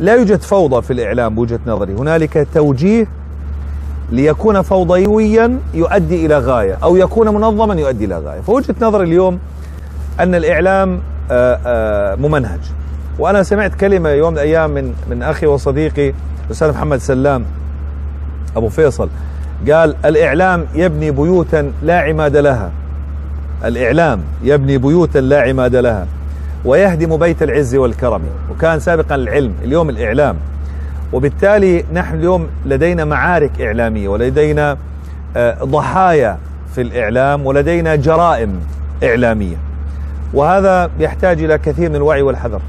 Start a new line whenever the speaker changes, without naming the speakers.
لا يوجد فوضى في الإعلام بوجهة نظري. هنالك توجيه ليكون فوضويا يؤدي إلى غاية أو يكون منظما يؤدي إلى غاية. فوجهة نظري اليوم أن الإعلام آه، آه، ممنهج. وأنا سمعت كلمة يوم من الأيام من من أخي وصديقي الأستاذ محمد سلام أبو فيصل قال الإعلام يبني بيوتا لا عماد لها. الإعلام يبني بيوتا لا عماد لها. ويهدم بيت العز والكرم. وكان سابقا العلم اليوم الإعلام. وبالتالي نحن اليوم لدينا معارك إعلامية ولدينا آه، ضحايا في الإعلام ولدينا جرائم إعلامية. وهذا يحتاج إلى كثير من الوعي والحذر.